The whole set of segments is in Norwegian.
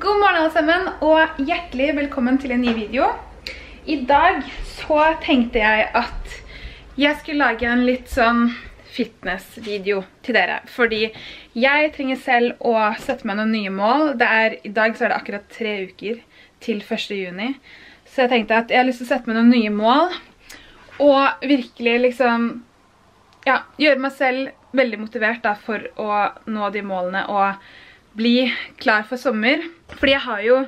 God morgen alle sammen, og hjertelig velkommen til en ny video. I dag så tenkte jeg at jeg skulle lage en litt sånn fitness-video til dere. Fordi jeg trenger selv å sette meg noen nye mål. I dag så er det akkurat tre uker til 1. juni. Så jeg tenkte at jeg har lyst til å sette meg noen nye mål. Og virkelig liksom, gjøre meg selv veldig motivert for å nå de målene og bli klar for sommer. Fordi jeg har jo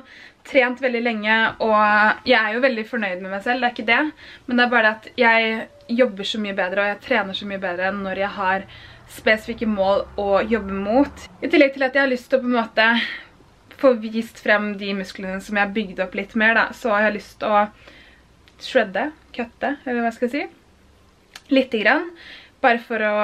trent veldig lenge, og jeg er jo veldig fornøyd med meg selv, det er ikke det. Men det er bare at jeg jobber så mye bedre, og jeg trener så mye bedre enn når jeg har spesifikke mål å jobbe mot. I tillegg til at jeg har lyst til å på en måte få vist frem de musklene som jeg har bygd opp litt mer, da. Så jeg har lyst til å shredde, kutte, eller hva skal jeg si. Litt grann. Bare for å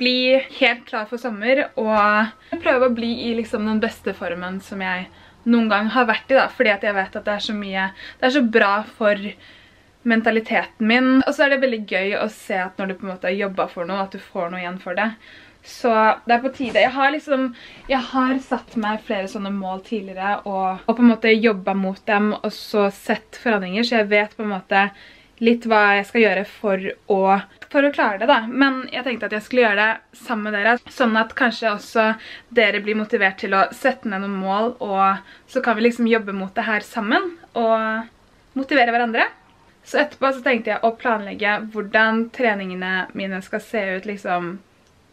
bli helt klar for sommer og prøve å bli i liksom den beste formen som jeg noen gang har vært i da, fordi at jeg vet at det er så mye, det er så bra for mentaliteten min. Og så er det veldig gøy å se at når du på en måte har jobbet for noe, at du får noe igjen for det. Så det er på tide. Jeg har liksom, jeg har satt meg flere sånne mål tidligere og, på en måte jobbet mot dem og så sett forandringer, så jeg vet på en måte litt hva jeg skal gjøre for å, for å klare det da. Men jeg tenkte at jeg skulle gjøre det sammen med dere, sånn at kanskje også dere blir motivert til å sette ned noen mål, og så kan vi liksom jobbe mot det her sammen, og motivere hverandre. Så etterpå så tenkte jeg å planlegge hvordan treningene mine skal se ut liksom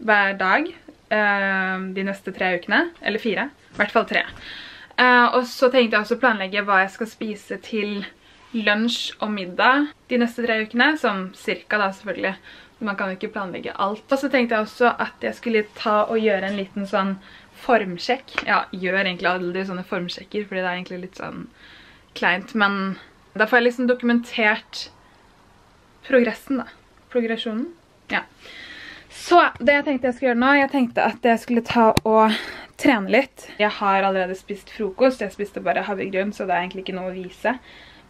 hver dag øh, de neste tre ukene, eller fire, i hvert fall tre. Uh, og så tenkte jeg også planlegge hva jeg skal spise til lunsj og middag de neste tre ukene, som cirka da selvfølgelig. Man kan jo ikke planlegge alt. Og så tenkte jeg også at jeg skulle ta og gjøre en liten sånn formsjekk. Ja, gjør egentlig aldri sånne formsjekker, fordi det er egentlig litt sånn kleint. Men da får jeg liksom dokumentert progressen da. Progresjonen. Ja. Så det jeg tenkte jeg skulle gjøre nå, jeg tenkte at jeg skulle ta og trene litt. Jeg har allerede spist frokost, jeg spiste bare havregrunn, så det er egentlig ikke noe å vise.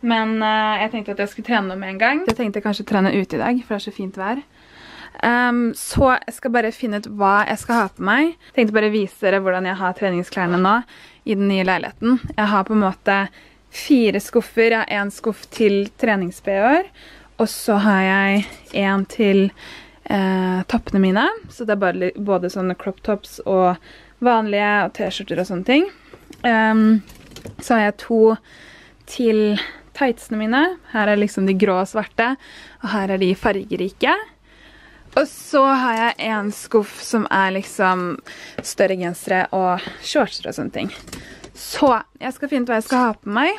Men uh, jeg tenkte at jeg skulle trene med en gang. Jeg tenkte kanskje trene ute i dag, for det er så fint vær. Um, så jeg skal bare finne ut hva jeg skal ha på meg. Jeg tenkte bare vise dere hvordan jeg har treningsklærne nå i den nye leiligheten. Jeg har på en måte fire skuffer. Jeg har en skuff til trenings-BH-er. Og så har jeg en til eh, toppene mine. Så det er bare, både sånne crop tops og vanlige t-skjorter og sånne ting. Um, så har jeg to til tightsene mine. Her er liksom de grå og svarte, og her er de fargerike. Og så har jeg en skuff som er liksom større gensere og shortser og sånne ting. Så jeg skal finne ut hva jeg skal ha på meg.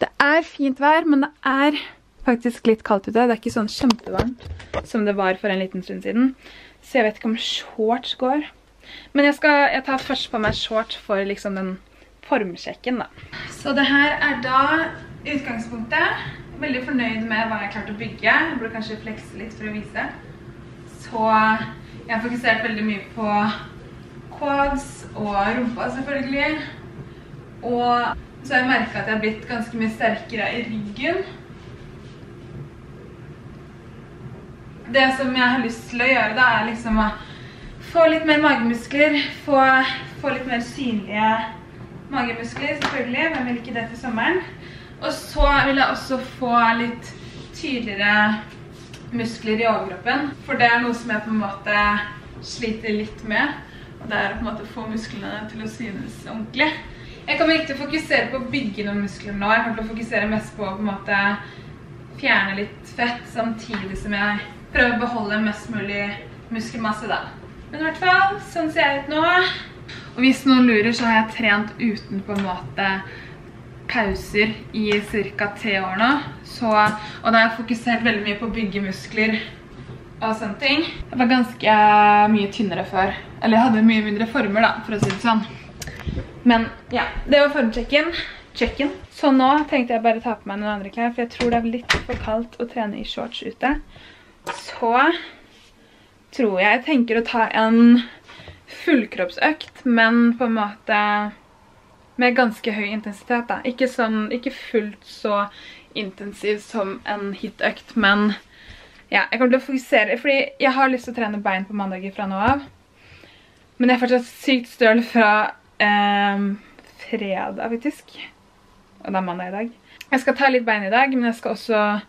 Det er fint vær, men det er faktisk litt kaldt ute. Det er ikke sånn kjempevarmt som det var for en liten stund siden. Så jeg vet ikke om shorts går. Men jeg, skal, jeg tar først på meg shorts for liksom den formsjekken da. Så det her er da utgangspunktet. Veldig fornøyd med hva jeg klarte å bygge. Jeg burde kanskje flekse litt for å vise. Så jeg har fokusert veldig mye på quads og rumpa selvfølgelig. Og så har jeg merket at jeg har blitt ganske mye sterkere i ryggen. Det som jeg har lyst til å gjøre da er liksom å få litt mer magemuskler, få, få litt mer synlige magemuskler selvfølgelig, Hvem vil ikke det til sommeren. Og så vil jeg også få litt tydeligere muskler i overkroppen, for det er noe som jeg på en måte sliter litt med, og det er å på en måte få musklene til å synes ordentlig. Jeg kommer ikke til å fokusere på å bygge noen muskler nå, jeg kommer til å fokusere mest på å på en måte fjerne litt fett, samtidig som jeg prøver å beholde mest mulig muskelmasse da. Men i hvert fall, sånn ser jeg ut nå. Og hvis noen lurer, så har jeg trent uten på en måte pauser i cirka tre år nå. Så, og da har jeg fokusert veldig mye på å bygge muskler og sånne ting. Jeg var ganske mye tynnere før. Eller jeg hadde mye mindre former da, for å si det sånn. Men ja, det var formchecken. Checken. Så nå tenkte jeg bare ta på meg noen andre klær, for jeg tror det er litt for kaldt å trene i shorts ute. Så tror jeg jeg tenker å ta en fullkroppsøkt, men på en måte med ganske høy intensitet da. Ikke, sånn, ikke fullt så intensiv som en hitøkt, men ja, jeg kommer til å fokusere, fordi jeg har lyst til å trene bein på mandager fra nå av. Men jeg er fortsatt sykt støl fra, eh, fredag faktisk. Og det er mandag i dag. Jeg skal ta litt bein i dag, men jeg skal også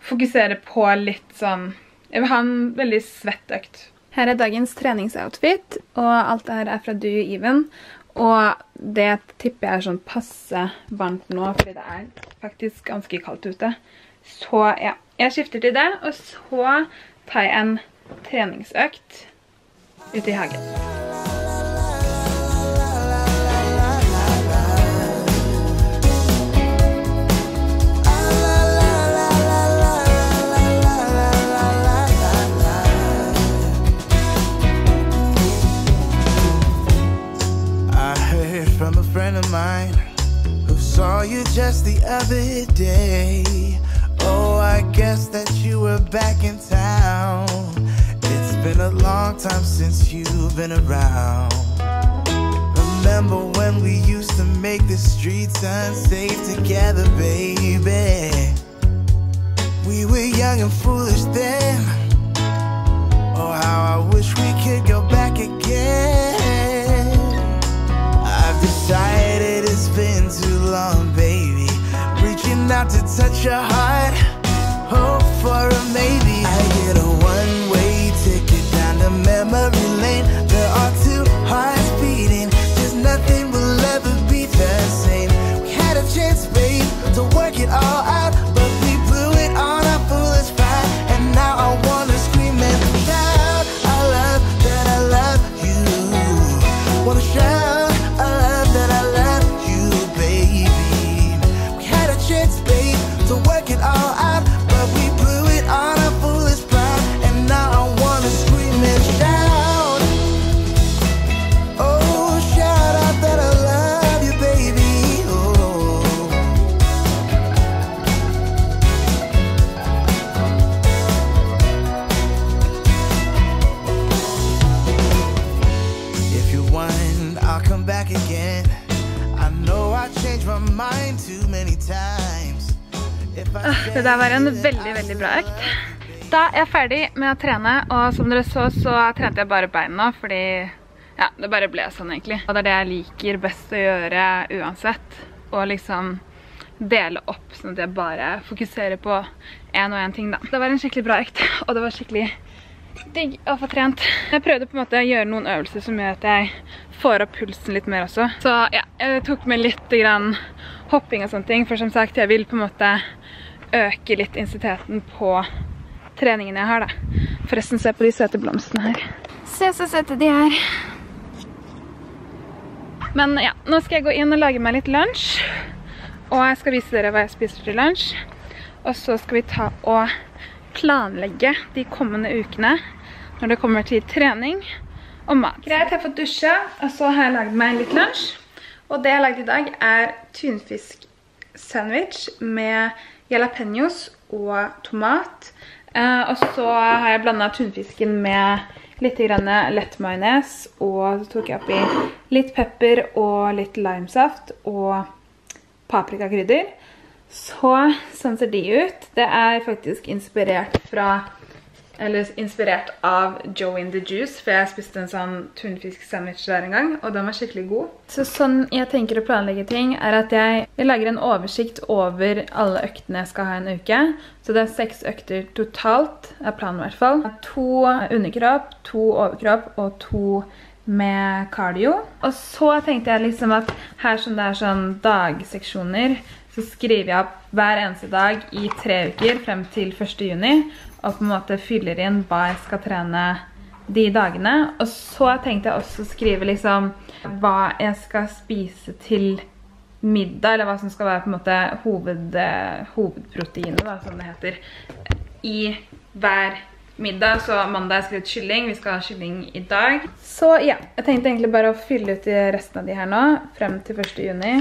fokusere på litt sånn Jeg vil ha en veldig svett økt. Her er dagens treningsoutfit, og alt det her er fra Do You Even. Og det tipper jeg er sånn passe varmt nå, fordi det er faktisk ganske kaldt ute. Så ja, jeg skifter til det, og så tar jeg en treningsøkt ute i hagen. Saw you just the other day. Oh, I guess that you were back in town. It's been a long time since you've been around. Remember when we used to make the streets unsafe together, baby? We were young and foolish then. Oh, how I wish we could go to touch your heart, hope for a maybe. I get a one-way ticket down to memory to work it all out, Det der var en veldig, veldig bra økt. Da er jeg ferdig med å trene, og som dere så, så trente jeg bare beina, fordi ja, det bare ble sånn egentlig. Og det er det jeg liker best å gjøre uansett, og liksom dele opp, sånn at jeg bare fokuserer på en og en ting da. Det var en skikkelig bra økt, og det var skikkelig digg å få trent. Jeg prøvde på en måte å gjøre noen øvelser som gjør at jeg får opp pulsen litt mer også. Så ja, jeg tok med litt grann hopping og sånne ting, for som sagt, jeg vil på en måte øke litt intensiteten på treningen jeg har da. Forresten, se på de søte blomstene her. Se så søte de er. Men ja, nå skal jeg gå inn og lage meg litt lunsj. Og jeg skal vise dere hva jeg spiser til lunsj. Og så skal vi ta og planlegge de kommende ukene når det kommer til trening og mat. Greit, jeg har fått dusja, og så har jeg lagd meg litt lunsj. Og det jeg har lagd i dag er tunfisk sandwich med jalapeños og tomat. Eh, og så har jeg blandet tunfisken med litt lett majones, og så tok jeg oppi litt pepper og litt limesaft og paprikakrydder. Så sånn ser de ut. Det er faktisk inspirert fra eller inspirert av Joe in the Juice, for jeg spiste en sånn tunfisk sandwich der en gang, og den var skikkelig god. Så sånn jeg tenker å planlegge ting, er at jeg, jeg lager en oversikt over alle øktene jeg skal ha en uke. Så det er seks økter totalt, er planen i hvert fall. To underkropp, to overkropp og to med cardio. Og så tenkte jeg liksom at her som det er sånn dagseksjoner, så skriver jeg opp hver eneste dag i tre uker frem til 1. juni, og på en måte fyller inn hva jeg skal trene de dagene. Og så tenkte jeg også å skrive liksom hva jeg skal spise til middag, eller hva som skal være på en måte hoved, hovedproteinet, da, som det heter, i hver middag. Så mandag har jeg skrevet kylling, vi skal ha kylling i dag. Så ja, jeg tenkte egentlig bare å fylle ut resten av de her nå, frem til 1. juni.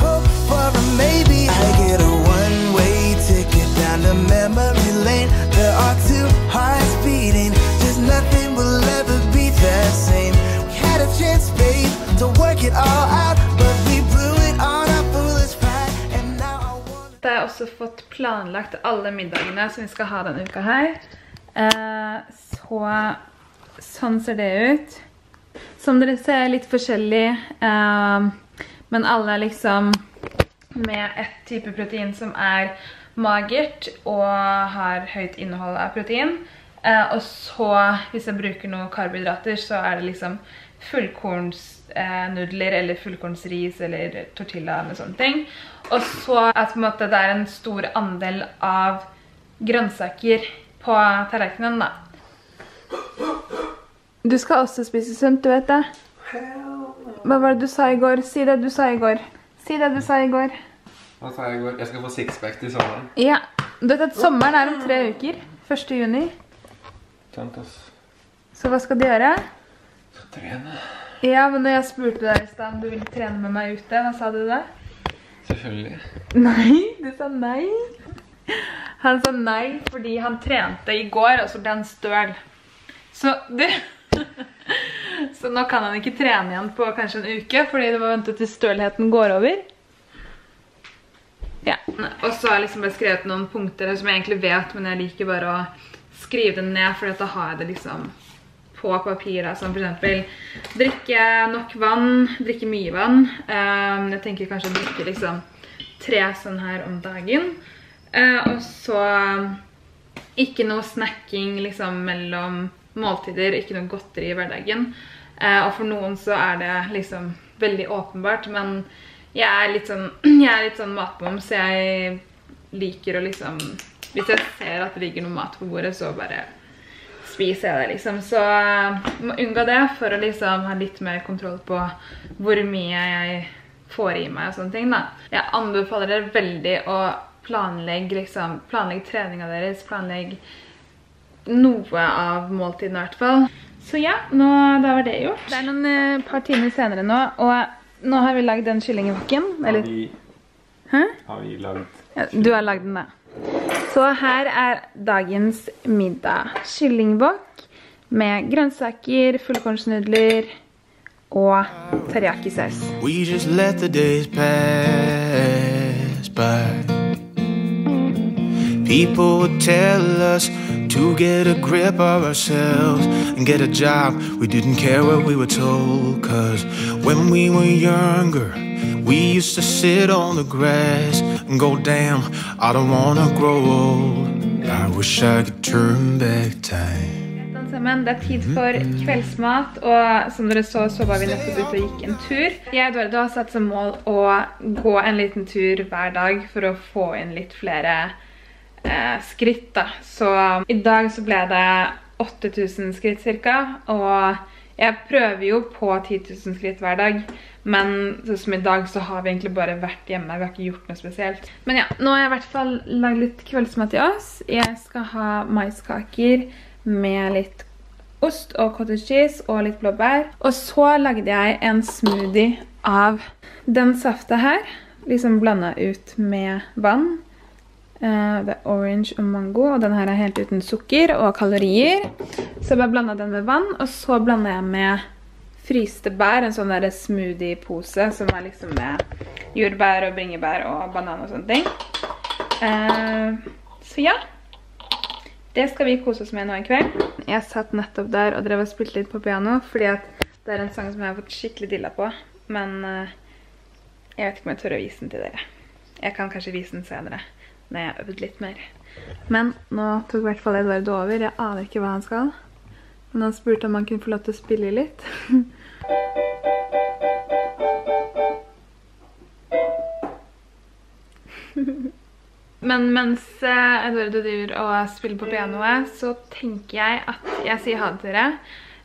Hope for a maybe. I get a one-way ticket down the memory lane. There are two hearts beating. Just nothing will ever be the same. We had a chance, babe, to work it all out, but we blew it on our foolish pride, and now I want. Har jeg også fått planlagt alle middagene som vi skal ha denne uka her. Eh, så sånn ser det ut. Som dere ser, litt forskjellig, eh, men alle er liksom med et type protein som er magert og har høyt innhold av protein. Eh, og så, hvis jeg bruker noen karbohydrater, så er det liksom fullkornsnudler eller fullkornsris eller tortilla eller sånne ting. Og så at på en måte, det er en stor andel av grønnsaker på tallerkenen da. Du skal også spise sunt, du vet det. Hva var det du sa i går? Si det du sa i går. Si det du sa i går. Hva sa jeg i går? Jeg skal få sixpack til sommeren. Ja, du vet at sommeren er om tre uker. 1. juni. Sant. Så hva skal du gjøre? Skal trene. Ja, men når jeg spurte deg i sted om du ville trene med meg ute, hva sa du da? Selvfølgelig. Nei, du sa nei. Han sa nei fordi han trente i går, og så ble han støl. Så du... Så nå kan han ikke trene igjen på kanskje en uke, fordi det må vente til stølheten går over. Og så har jeg liksom bare skrevet noen punkter som jeg egentlig vet, men jeg liker bare å skrive det ned, for da har jeg det liksom på papir, da, som for eksempel drikke nok vann, drikke mye vann. Um, jeg tenker kanskje å drikke liksom tre sånn her om dagen. Uh, og så ikke noe snacking liksom mellom måltider, ikke noe godteri i hverdagen. Uh, og for noen så er det liksom veldig åpenbart, men jeg er litt sånn, jeg er litt sånn matbom, så jeg liker å liksom, hvis jeg ser at det ligger noe mat på bordet, så bare spiser jeg det liksom. Så jeg må unngå det for å liksom ha litt mer kontroll på hvor mye jeg får i meg og sånne ting da. Jeg anbefaler dere veldig å planlegge, liksom, planlegge treninga deres, planlegge noe av måltiden i hvert fall. Så ja, nå, da var det gjort. Det er noen uh, par timer senere nå, og nå har vi lagd den kyllingvakken. Har Eller, vi, hæ? har vi lagd Ja, du har lagd den da. Så her er dagens middag. Kyllingvokk med grønnsaker, fullkornsnudler og teriyaki-saus. We just let the days pass by. People would tell us to get a grip of ourselves and get a job. We didn't care what we were told, cause when we were younger, we used to sit on the grass and go, damn, I don't wanna grow old. I wish I could turn back time. Men Det er tid for kveldsmat, og som dere så, så var vi nettopp ute og gikk en tur. Jeg og Eduardo har satt som mål å gå en liten tur hver dag for å få inn litt flere eh, skritt. da. Så i dag så ble det 8000 skritt cirka, og jeg prøver jo på 10 000 skritt hver dag, men sånn som i dag så har vi egentlig bare vært hjemme, vi har ikke gjort noe spesielt. Men ja, nå har jeg i hvert fall lagd litt kveldsmat til oss. Jeg skal ha maiskaker med litt ost og cottage cheese og litt blåbær. Og så lagde jeg en smoothie av den safta her, liksom blandet ut med vann. Eh, det er orange og mango, og den her er helt uten sukker og kalorier. Så jeg bare blandet den med vann, og så blander jeg med fryste bær, en sånn der smoothie-pose som er liksom med jordbær og bringebær og banan og sånne ting. Eh, så ja, det skal vi kose oss med nå i kveld. Jeg satt nettopp der og drev og spilte litt på piano, fordi det er en sang som jeg har fått skikkelig dilla på, men eh, jeg vet ikke om jeg tør å vise den til dere. Jeg kan kanskje vise den senere, når jeg har øvd litt mer. Men nå tok i hvert fall Eduardo over. Jeg aner ikke hva han skal. Men han spurte om han kunne få lov til å spille litt. Men mens Edvard Eduardo driver og spiller på pianoet, så tenker jeg at jeg sier ha det til dere.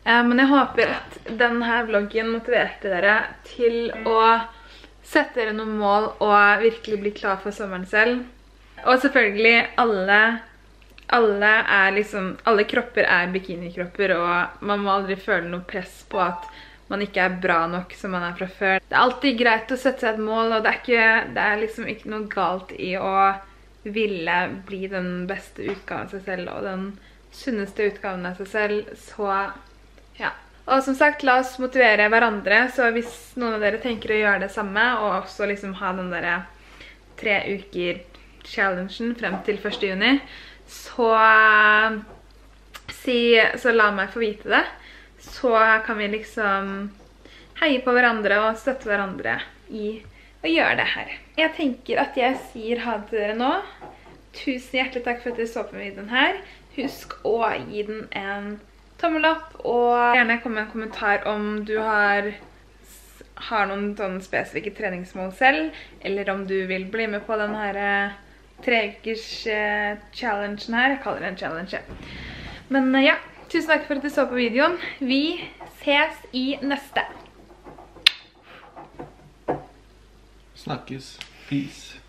Eh, Men jeg håper at denne vloggen motiverte dere til å sette dere noen mål og virkelig bli klar for sommeren selv. Og selvfølgelig, alle, alle, er liksom, alle kropper er bikinikropper, og man må aldri føle noe press på at man ikke er bra nok som man er fra før. Det er alltid greit å sette seg et mål, og det er, ikke, det er liksom ikke noe galt i å ville bli den beste utgaven av seg selv, og den sunneste utgaven av seg selv, så ja. Og som sagt, la oss motivere hverandre, så hvis noen av dere tenker å gjøre det samme, og også liksom ha den der tre uker challengen frem til 1. juni, så, si, så la meg få vite det. så kan vi liksom heie på hverandre og støtte hverandre i å gjøre det her. Jeg tenker at jeg sier ha det til dere nå. Tusen hjertelig takk for at dere så på videoen her. Husk å gi den en tommel opp, og gjerne kom med en kommentar om du har, har noen sånne spesifikke treningsmål selv, eller om du vil bli med på denne her eh, her. Jeg kaller det en challenge. Men eh, ja, tusen takk for at du så på videoen. Vi ses i neste. Snakkes. Peace.